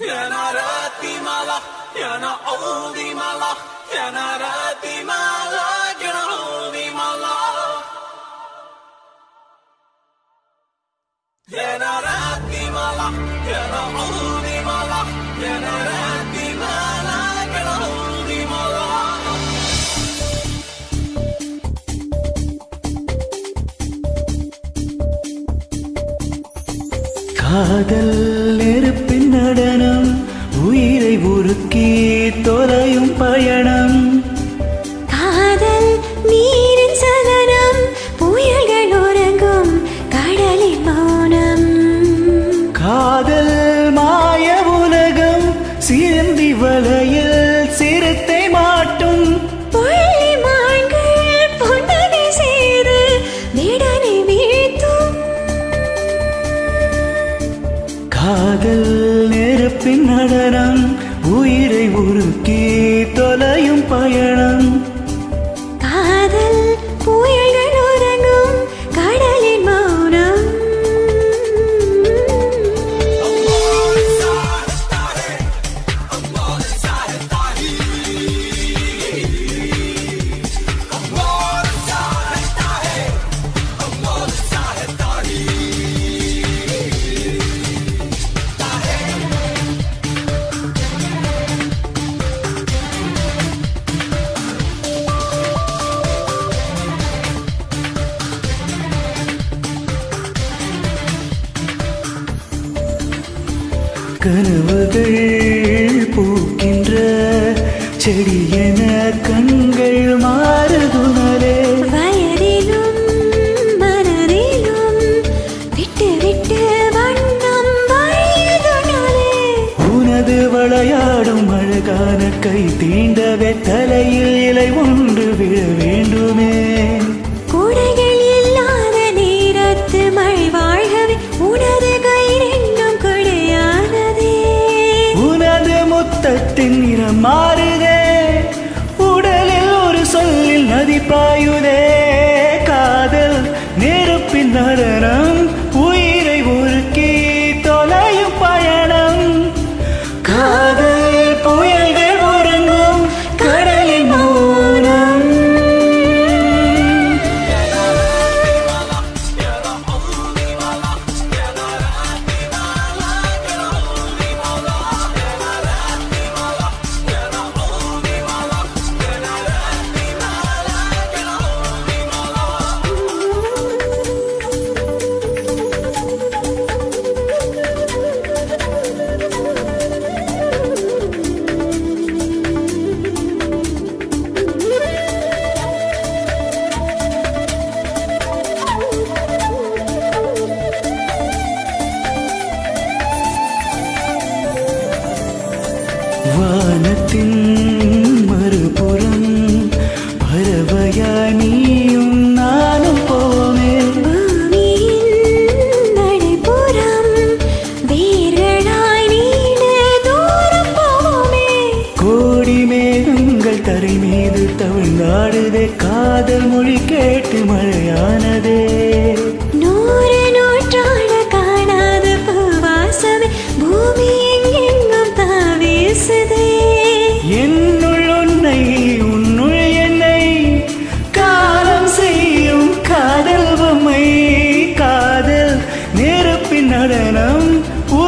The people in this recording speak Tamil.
يا ناراتي مالك يا نعودي مالك يا ناراتي காதல் நெருப்பின் நடனம் உயிரை உருக்கி தொலையும் பயணம். காதல் நீரின் சலனம் புயல்கள் உறங்கும் கடலின் மௌனம். காதல் நெருப்பின் நடனம் உயிரை உருக்கி தொலையும் பயணம். கனவுகள் பூக்கின்ற செடியென கண்கள் மாறுதுனரே வயதிலும் மனதிலும் விட்டு விட்டு வண்ணம் வயதுனாலே உனது விளையாடும் அழகான கை தீண்டவே தலையில் இலை ஒன்று விழ வேண்டுமே. முத்தத்தின் நிறம் மாறுதே. உடலில் ஒரு சொல்லில் நதி பாயுதே. காதல் நெருப்பின் நடன வேர்களாய் நீண்ட தூரம் போவோமே. கோடி மேகங்கள் தரை மீது தவிழ்ந்தாடுதே. காதல் மொழி கேட்டு மழையானதே. o